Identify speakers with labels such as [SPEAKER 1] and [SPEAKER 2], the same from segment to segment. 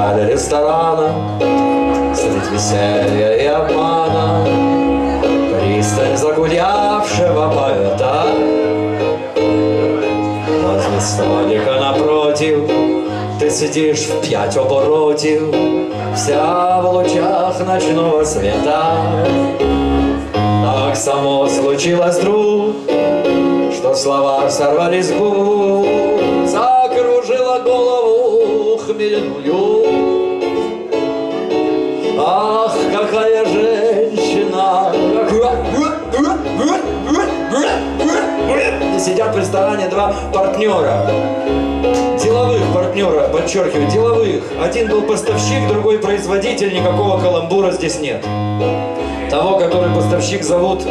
[SPEAKER 1] зале ресторана. Средь веселья и обмана. Пристань загулявшего поэта. Возле столика напротив. Ты сидишь в пять оборотив Вся в лучах ночного света. Так само случилось вдруг Что слова сорвались с губ Закружила голову хмельную Ах, какая женщина! Сидят в ресторане два партнера. Деловых партнера, подчеркиваю, деловых. Один был поставщик, другой производитель, никакого каламбура здесь нет. Того, который поставщик зовут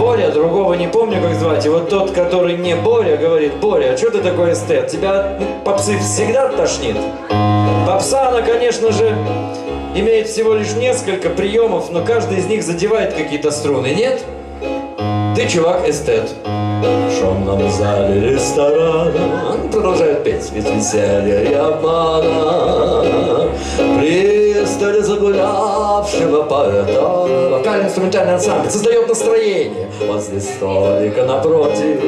[SPEAKER 1] Боря, другого не помню, как звать. И вот тот, который не Боря, говорит, Боря, а что ты такой эстет? Тебя попсы всегда тошнит? Попса, она, конечно же, имеет всего лишь несколько приемов, но каждый из них задевает какие-то струны, нет? Ты, чувак, эстет. В шумном зале ресторана Он продолжает петь Ведь веселья и обмана Пристали загулявшего поэта. Вокально-инструментальный ансамбль создает настроение. Возле столика напротив.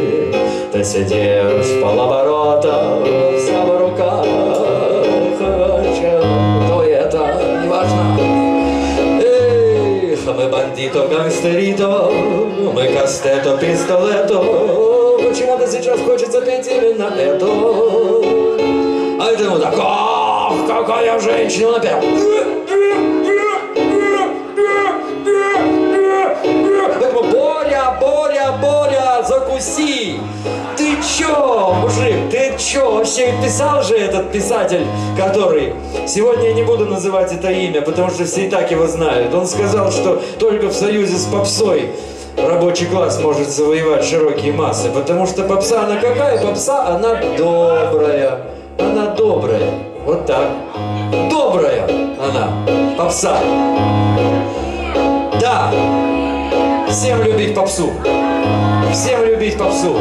[SPEAKER 1] Ты сидишь в полоборота Вся в руках. Кто это, неважно. Эх, мы бандито, гангстерито Мы кастето, пистолето Почему-то сейчас хочется петь именно это А это ему так Ах, какая женщина Он чё? Вообще писал же этот писатель, который... Сегодня я не буду называть это имя, потому что все и так его знают. Он сказал, что только в союзе с попсой рабочий класс может завоевать широкие массы, потому что попса, она какая? Попса, она добрая. Она добрая. Вот так. Добрая она. Попса. Да. Всем любить попсу. Всем любить попсу.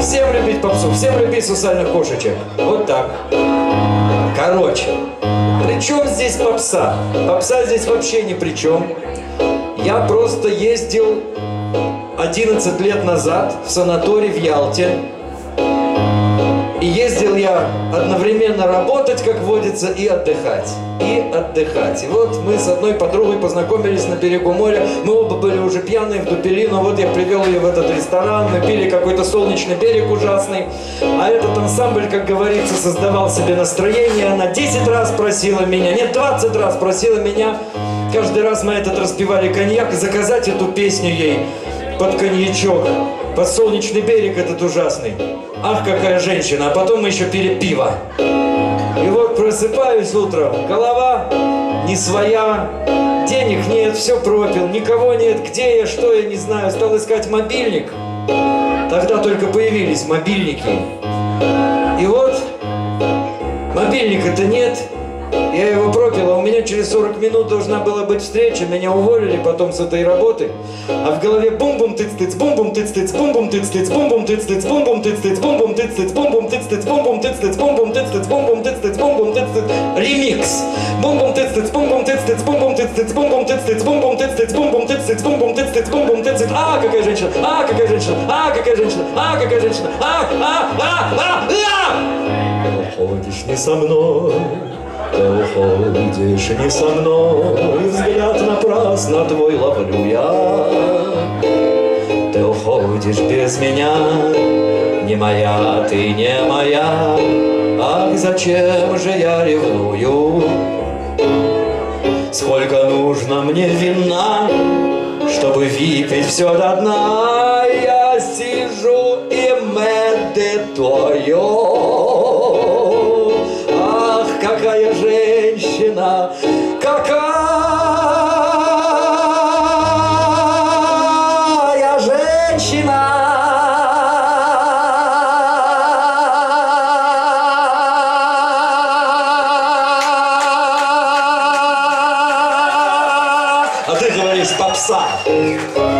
[SPEAKER 1] Всем любить попсу. Всем любить сусальных кошечек. Вот так. Короче, при чем здесь попса? Попса здесь вообще ни при чем. Я просто ездил 11 лет назад в санаторий в Ялте. И ездил я одновременно работать, как водится, и отдыхать. И отдыхать. И вот мы с одной подругой познакомились на берегу моря. Мы оба были уже пьяные в дупели, но вот я привел ее в этот ресторан. Мы пили какой-то солнечный берег ужасный. А этот ансамбль, как говорится, создавал себе настроение. Она 10 раз просила меня, нет, 20 раз просила меня. Каждый раз мы этот распивали коньяк, заказать эту песню ей под коньячок, под солнечный берег этот ужасный. Ах, какая женщина, а потом мы еще пили пиво. И вот просыпаюсь утром, голова не своя, денег нет, все пропил, никого нет, где я, что я, не знаю, стал искать мобильник. Тогда только появились мобильники. И вот мобильника-то нет, я его пропил, а у меня через 40 минут должна была быть встреча, меня уволили потом с этой работы. А в голове бум-бум тыц тыц бум бум тыц тыц бум бум тыц тыц бум бум тыц тыц бум бум тыц тыц бум бум тыц тыц бум бум тыц тыц бум бум тыц тыц бум бум тыц тыц бум бум тыц тыц бум бум тыц тыц ремикс. Бум бум тыц тыц бум бум тыц тыц бум бум тыц тыц бум бум тыц тыц бум бум тыц тыц бум бум тыц тыц бум бум тыц тыц бум бум тыц тыц А, какая женщина! А, какая женщина! А, какая женщина! А, какая женщина! А, а, а, а, а! Уходишь не со мной ты уходишь не со мной, взгляд напрасно твой ловлю я. Ты уходишь без меня, не моя, ты не моя. Ах, зачем же я ревную? Сколько нужно мне вина, чтобы выпить все до дна? Я сижу и медитую. side.